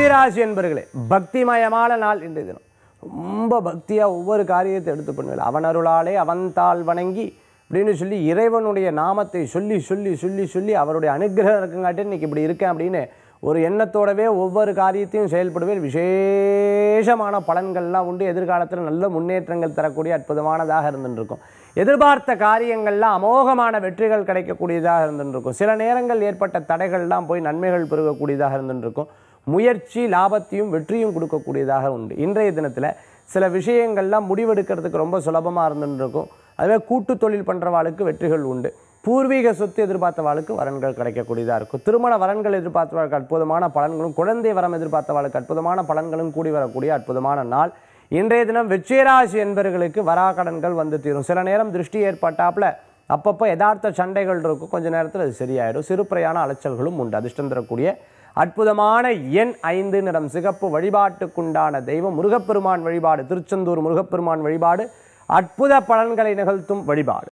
விருச்சிகராசி என்பர்களே பக்திமயமான நாள் இன்றைய தினம். ரொம்ப பக்தியாக ஒவ்வொரு காரியத்தை எடுத்து பண்ணுவேன் அவன் அருளாலே அவன் தாள் வணங்கி அப்படின்னு சொல்லி இறைவனுடைய நாமத்தை சொல்லி சொல்லி சொல்லி சொல்லி அவருடைய அனுகிரகம் இருக்குங்காட்டி இன்னைக்கு இப்படி இருக்கேன் அப்படின்னு ஒரு எண்ணத்தோடவே ஒவ்வொரு காரியத்தையும் செயல்படுவேன். விசேஷமான பலன்கள்லாம் உண்டு. எதிர்காலத்தில் நல்ல முன்னேற்றங்கள் தரக்கூடிய அற்புதமானதாக இருந்துருக்கும். எதிர்பார்த்த காரியங்கள்லாம் அமோகமான வெற்றிகள் கிடைக்கக்கூடியதாக இருந்துருக்கும். சில நேரங்கள் ஏற்பட்ட தடைகள்லாம் போய் நன்மைகள் பெருகக்கூடியதாக இருந்துருக்கும். முயற்சி லாபத்தையும் வெற்றியும் கொடுக்கக்கூடியதாக உண்டு. இன்றைய தினத்தில் சில விஷயங்கள்லாம் முடிவெடுக்கிறதுக்கு ரொம்ப சுலபமாக இருந்துருக்கும். அதுவே கூட்டு தொழில் பண்ணுறவாளுக்கு வெற்றிகள் உண்டு. பூர்வீக சொத்து எதிர்பார்த்தவாளுக்கு வரன்கள் கிடைக்கக்கூடியதாக இருக்கும். திருமண வரன்கள் எதிர்பார்த்தவாளுக்கு அற்புதமான பலன்களும் குழந்தை வரம் எதிர்பார்த்தவாளுக்கு அற்புதமான பலன்களும் கூடி வரக்கூடிய அற்புதமான நாள். இன்றைய தினம் வெற்றிராசி என்பவர்களுக்கு வராக்கடன்கள் வந்து தீரும். சில நேரம் திருஷ்டி ஏற்பட்டாப்புல அப்பப்போ யதார்த்த சண்டைகள் இருக்கும். கொஞ்ச நேரத்தில் அது சரியாயிடும். சிறு பிரயாண அலைச்சல்களும் உண்டு. அதிர்ஷ்டம் தரக்கூடிய அற்புதமான எண் ஐந்து நிறம் சிகப்பு வழிபாட்டுக்குண்டான தெய்வம் முருகப்பெருமான் வழிபாடு திருச்செந்தூர் முருகப்பெருமான் வழிபாடு அற்புத பலன்களை நிகழ்த்தும் வழிபாடு.